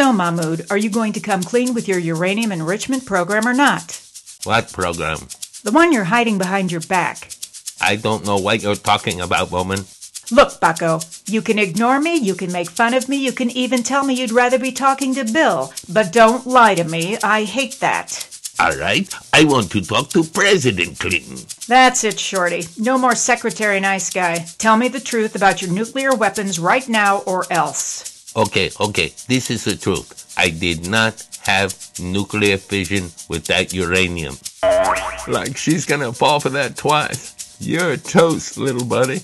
So, Mahmoud, are you going to come clean with your uranium enrichment program or not? What program? The one you're hiding behind your back. I don't know what you're talking about, woman. Look, Bucko, you can ignore me, you can make fun of me, you can even tell me you'd rather be talking to Bill, but don't lie to me. I hate that. All right, I want to talk to President Clinton. That's it, Shorty. No more secretary nice guy. Tell me the truth about your nuclear weapons right now or else. Okay, okay, this is the truth. I did not have nuclear fission with that uranium. Like she's gonna fall for that twice. You're toast, little buddy.